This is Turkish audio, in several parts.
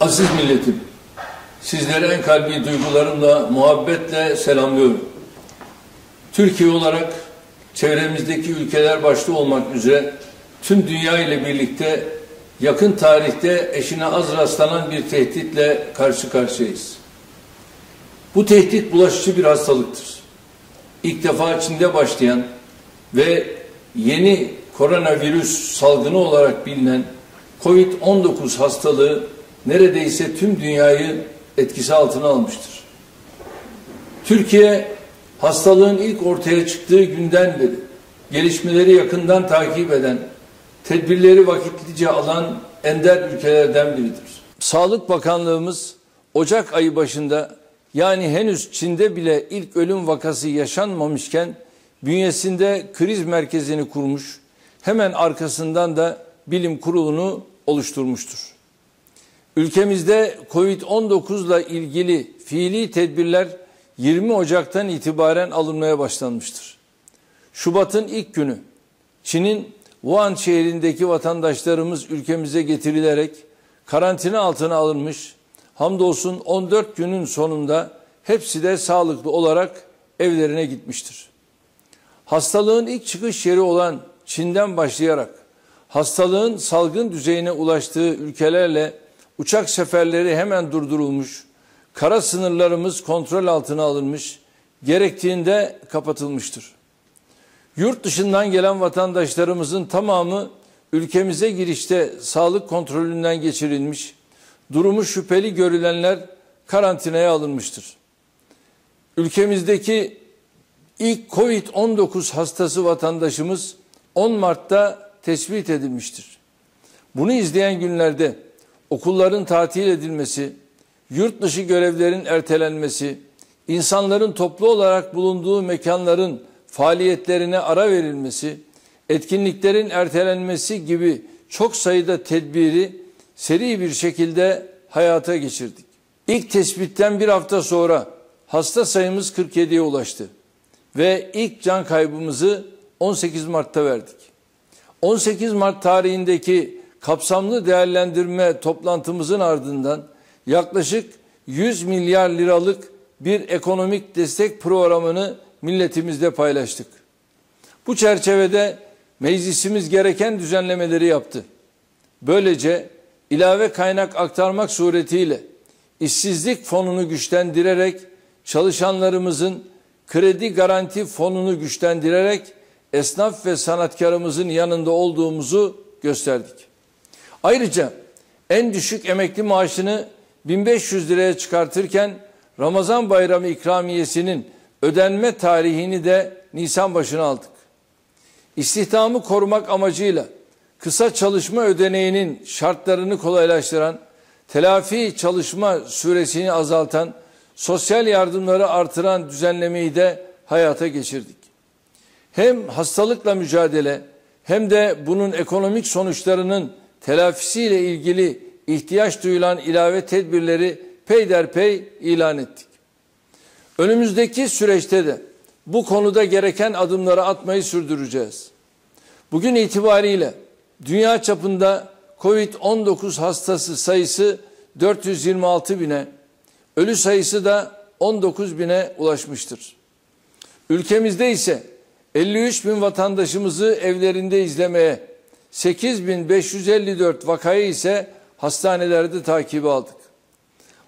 Aziz milletim, sizleri en kalbi duygularımla, muhabbetle selamlıyorum. Türkiye olarak çevremizdeki ülkeler başta olmak üzere tüm dünya ile birlikte yakın tarihte eşine az rastlanan bir tehditle karşı karşıyayız. Bu tehdit bulaşıcı bir hastalıktır. İlk defa Çin'de başlayan ve yeni koronavirüs salgını olarak bilinen COVID-19 hastalığı neredeyse tüm dünyayı etkisi altına almıştır. Türkiye hastalığın ilk ortaya çıktığı günden beri gelişmeleri yakından takip eden, tedbirleri vakitlice alan ender ülkelerden biridir. Sağlık Bakanlığımız Ocak ayı başında yani henüz Çin'de bile ilk ölüm vakası yaşanmamışken bünyesinde kriz merkezini kurmuş, hemen arkasından da bilim kurulunu oluşturmuştur. Ülkemizde Covid-19 ile ilgili fiili tedbirler 20 Ocak'tan itibaren alınmaya başlanmıştır. Şubat'ın ilk günü Çin'in Wuhan şehrindeki vatandaşlarımız ülkemize getirilerek karantina altına alınmış. Hamdolsun 14 günün sonunda hepsi de sağlıklı olarak evlerine gitmiştir. Hastalığın ilk çıkış yeri olan Çin'den başlayarak hastalığın salgın düzeyine ulaştığı ülkelerle uçak seferleri hemen durdurulmuş, kara sınırlarımız kontrol altına alınmış, gerektiğinde kapatılmıştır. Yurt dışından gelen vatandaşlarımızın tamamı ülkemize girişte sağlık kontrolünden geçirilmiş, durumu şüpheli görülenler karantinaya alınmıştır. Ülkemizdeki ilk Covid-19 hastası vatandaşımız 10 Mart'ta tespit edilmiştir. Bunu izleyen günlerde okulların tatil edilmesi, yurt dışı görevlerin ertelenmesi, insanların toplu olarak bulunduğu mekanların faaliyetlerine ara verilmesi, etkinliklerin ertelenmesi gibi çok sayıda tedbiri seri bir şekilde hayata geçirdik. İlk tespitten bir hafta sonra hasta sayımız 47'ye ulaştı ve ilk can kaybımızı 18 Mart'ta verdik. 18 Mart tarihindeki kapsamlı değerlendirme toplantımızın ardından yaklaşık 100 milyar liralık bir ekonomik destek programını milletimizle paylaştık. Bu çerçevede meclisimiz gereken düzenlemeleri yaptı. Böylece ilave kaynak aktarmak suretiyle işsizlik fonunu güçlendirerek çalışanlarımızın kredi garanti fonunu güçlendirerek esnaf ve sanatkarımızın yanında olduğumuzu gösterdik. Ayrıca en düşük emekli maaşını 1500 liraya çıkartırken Ramazan bayramı ikramiyesinin ödenme tarihini de Nisan başına aldık. İstihdamı korumak amacıyla kısa çalışma ödeneğinin şartlarını kolaylaştıran, telafi çalışma süresini azaltan, sosyal yardımları artıran düzenlemeyi de hayata geçirdik. Hem hastalıkla mücadele hem de bunun ekonomik sonuçlarının telafisiyle ilgili ihtiyaç duyulan ilave tedbirleri peyderpey ilan ettik. Önümüzdeki süreçte de bu konuda gereken adımları atmayı sürdüreceğiz. Bugün itibariyle dünya çapında COVID-19 hastası sayısı 426 bine, ölü sayısı da 19 bine ulaşmıştır. Ülkemizde ise 53 bin vatandaşımızı evlerinde izlemeye, 8554 vakayı ise hastanelerde takibi aldık.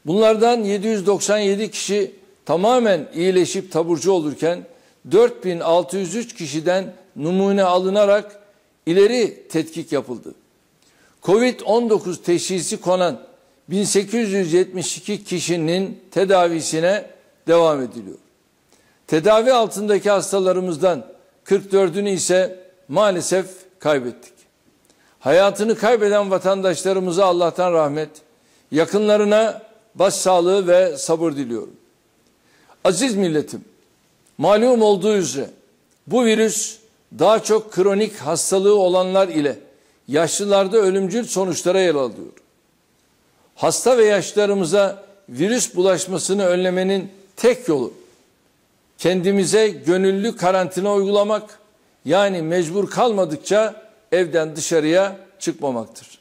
Bunlardan 797 kişi tamamen iyileşip taburcu olurken 4603 kişiden numune alınarak ileri tetkik yapıldı. Covid-19 teşhisi konan 1872 kişinin tedavisine devam ediliyor. Tedavi altındaki hastalarımızdan 44'ünü ise maalesef kaybettik. Hayatını kaybeden vatandaşlarımıza Allah'tan rahmet, yakınlarına başsağlığı ve sabır diliyorum. Aziz milletim, malum olduğu üzere bu virüs daha çok kronik hastalığı olanlar ile yaşlılarda ölümcül sonuçlara yol alıyor. Hasta ve yaşlarımıza virüs bulaşmasını önlemenin tek yolu kendimize gönüllü karantina uygulamak yani mecbur kalmadıkça evden dışarıya çıkmamaktır.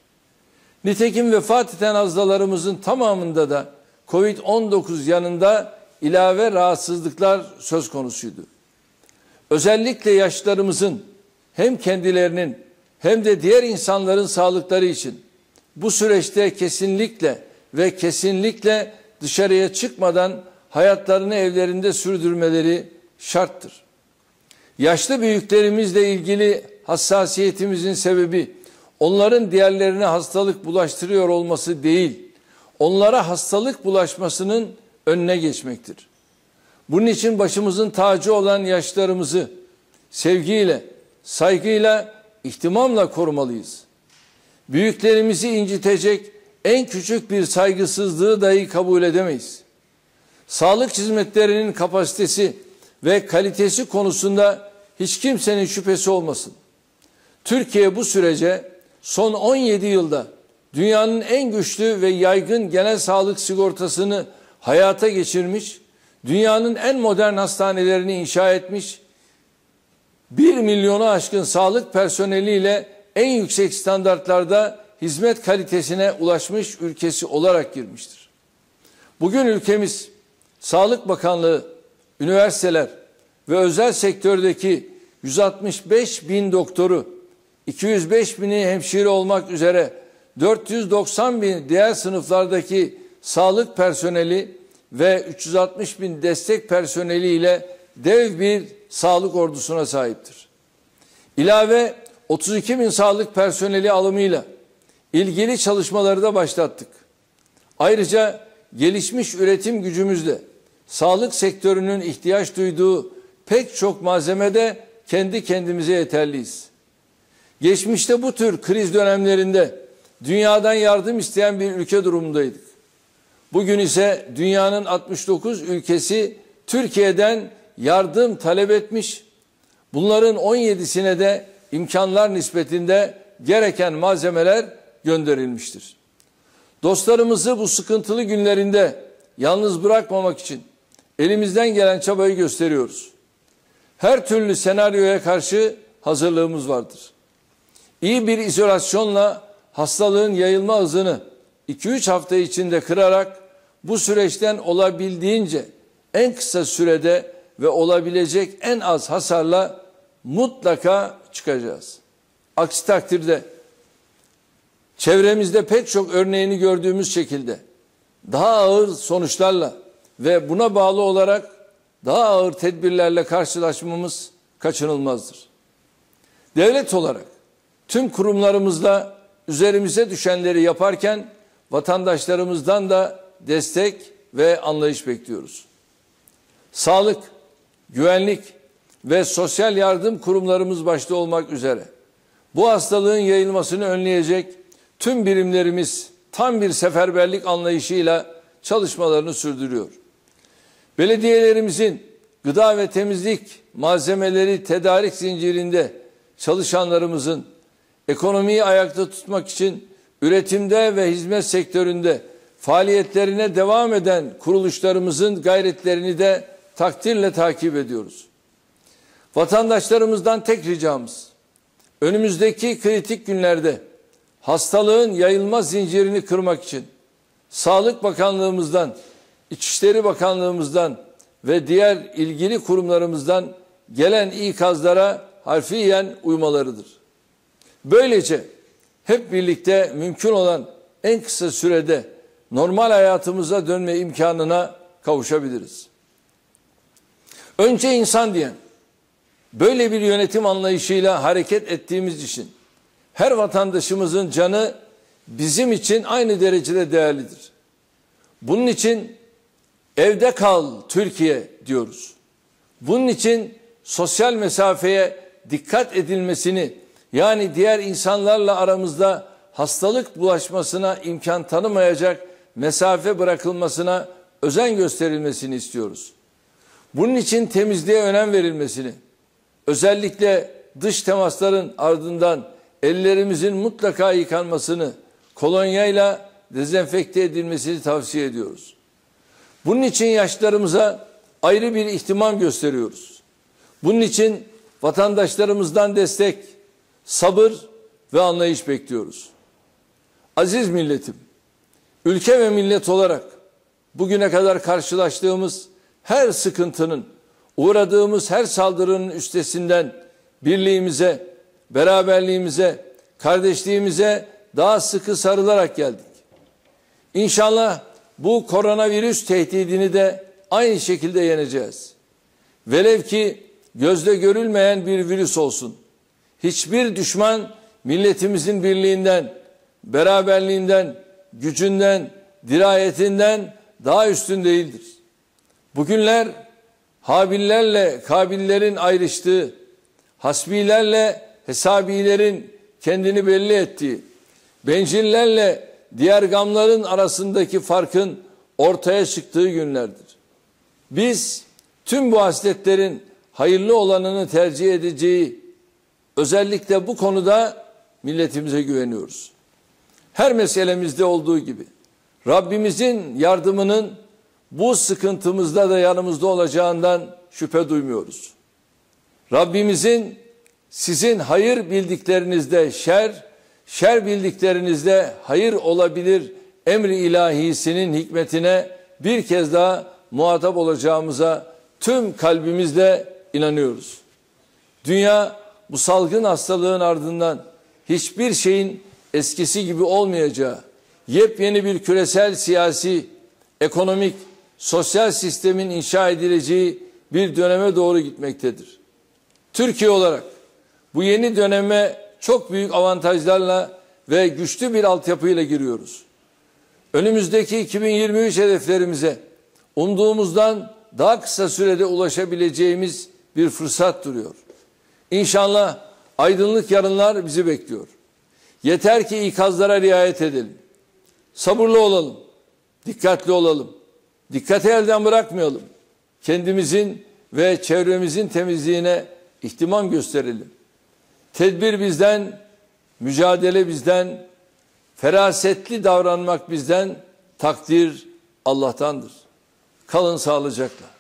Nitekim vefat eden hastalarımızın tamamında da Covid-19 yanında ilave rahatsızlıklar söz konusuydu. Özellikle yaşlarımızın hem kendilerinin hem de diğer insanların sağlıkları için bu süreçte kesinlikle ve kesinlikle dışarıya çıkmadan hayatlarını evlerinde sürdürmeleri şarttır. Yaşlı büyüklerimizle ilgili hassasiyetimizin sebebi onların diğerlerine hastalık bulaştırıyor olması değil, onlara hastalık bulaşmasının önüne geçmektir. Bunun için başımızın tacı olan yaşlarımızı sevgiyle, saygıyla, ihtimamla korumalıyız. Büyüklerimizi incitecek en küçük bir saygısızlığı dahi kabul edemeyiz. Sağlık hizmetlerinin kapasitesi ve kalitesi konusunda hiç kimsenin şüphesi olmasın. Türkiye bu sürece son 17 yılda dünyanın en güçlü ve yaygın genel sağlık sigortasını hayata geçirmiş, dünyanın en modern hastanelerini inşa etmiş, 1 milyonu aşkın sağlık personeliyle en yüksek standartlarda hizmet kalitesine ulaşmış ülkesi olarak girmiştir. Bugün ülkemiz Sağlık Bakanlığı, üniversiteler ve özel sektördeki 165 bin doktoru, 205 bini hemşire olmak üzere 490 bin diğer sınıflardaki sağlık personeli ve 360 bin destek personeli ile dev bir sağlık ordusuna sahiptir. İlave 32 bin sağlık personeli alımıyla ilgili çalışmaları da başlattık. Ayrıca gelişmiş üretim gücümüzle sağlık sektörünün ihtiyaç duyduğu pek çok malzemede kendi kendimize yeterliyiz. Geçmişte bu tür kriz dönemlerinde dünyadan yardım isteyen bir ülke durumundaydık. Bugün ise dünyanın 69 ülkesi Türkiye'den yardım talep etmiş. Bunların 17'sine de imkanlar nispetinde gereken malzemeler gönderilmiştir. Dostlarımızı bu sıkıntılı günlerinde yalnız bırakmamak için elimizden gelen çabayı gösteriyoruz. Her türlü senaryoya karşı hazırlığımız vardır. İyi bir izolasyonla hastalığın yayılma hızını 2-3 hafta içinde kırarak bu süreçten olabildiğince en kısa sürede ve olabilecek en az hasarla mutlaka çıkacağız. Aksi takdirde çevremizde pek çok örneğini gördüğümüz şekilde daha ağır sonuçlarla ve buna bağlı olarak daha ağır tedbirlerle karşılaşmamız kaçınılmazdır. Devlet olarak tüm kurumlarımızla üzerimize düşenleri yaparken vatandaşlarımızdan da destek ve anlayış bekliyoruz. Sağlık, güvenlik ve sosyal yardım kurumlarımız başta olmak üzere bu hastalığın yayılmasını önleyecek tüm birimlerimiz tam bir seferberlik anlayışıyla çalışmalarını sürdürüyor. Belediyelerimizin gıda ve temizlik malzemeleri tedarik zincirinde çalışanlarımızın ekonomiyi ayakta tutmak için üretimde ve hizmet sektöründe faaliyetlerine devam eden kuruluşlarımızın gayretlerini de takdirle takip ediyoruz. Vatandaşlarımızdan tek ricamız önümüzdeki kritik günlerde hastalığın yayılma zincirini kırmak için Sağlık Bakanlığımızdan, İçişleri Bakanlığımızdan ve diğer ilgili kurumlarımızdan gelen ikazlara harfiyen uymalarıdır. Böylece hep birlikte mümkün olan en kısa sürede normal hayatımıza dönme imkanına kavuşabiliriz. Önce insan diyen böyle bir yönetim anlayışıyla hareket ettiğimiz için her vatandaşımızın canı bizim için aynı derecede değerlidir. Bunun için evde kal Türkiye diyoruz. Bunun için sosyal mesafeye dikkat edilmesini yani diğer insanlarla aramızda hastalık bulaşmasına imkan tanımayacak mesafe bırakılmasına özen gösterilmesini istiyoruz. Bunun için temizliğe önem verilmesini, özellikle dış temasların ardından ellerimizin mutlaka yıkanmasını, kolonyayla dezenfekte edilmesini tavsiye ediyoruz. Bunun için yaşlarımıza ayrı bir ihtimam gösteriyoruz. Bunun için vatandaşlarımızdan destek, sabır ve anlayış bekliyoruz. Aziz milletim, ülke ve millet olarak bugüne kadar karşılaştığımız her sıkıntının, uğradığımız her saldırının üstesinden birliğimize, beraberliğimize, kardeşliğimize daha sıkı sarılarak geldik. İnşallah bu koronavirüs tehdidini de aynı şekilde yeneceğiz. Velev ki gözle görülmeyen bir virüs olsun. Hiçbir düşman milletimizin birliğinden, beraberliğinden, gücünden, dirayetinden daha üstün değildir. Bugünler Habillerle Kabillerin ayrıştığı, hasbilerle hesabilerin kendini belli ettiği, bencillerle diğer gamların arasındaki farkın ortaya çıktığı günlerdir. Biz tüm bu hasletlerin hayırlı olanını tercih edeceği özellikle bu konuda milletimize güveniyoruz. Her meselemizde olduğu gibi Rabbimizin yardımının bu sıkıntımızda da yanımızda olacağından şüphe duymuyoruz. Rabbimizin sizin hayır bildiklerinizde şer, şer bildiklerinizde hayır olabilir emri ilahisinin hikmetine bir kez daha muhatap olacağımıza tüm kalbimizle inanıyoruz. Dünya bu salgın hastalığın ardından hiçbir şeyin eskisi gibi olmayacağı, yepyeni bir küresel siyasi, ekonomik, sosyal sistemin inşa edileceği bir döneme doğru gitmektedir. Türkiye olarak bu yeni döneme çok büyük avantajlarla ve güçlü bir altyapıyla giriyoruz. Önümüzdeki 2023 hedeflerimize umduğumuzdan daha kısa sürede ulaşabileceğimiz bir fırsat duruyor. İnşallah aydınlık yarınlar bizi bekliyor. Yeter ki ikazlara riayet edelim. Sabırlı olalım. Dikkatli olalım. Dikkati elden bırakmayalım. Kendimizin ve çevremizin temizliğine ihtimam gösterelim. Tedbir bizden, mücadele bizden, ferasetli davranmak bizden, takdir Allah'tandır. Kalın sağlıcakla.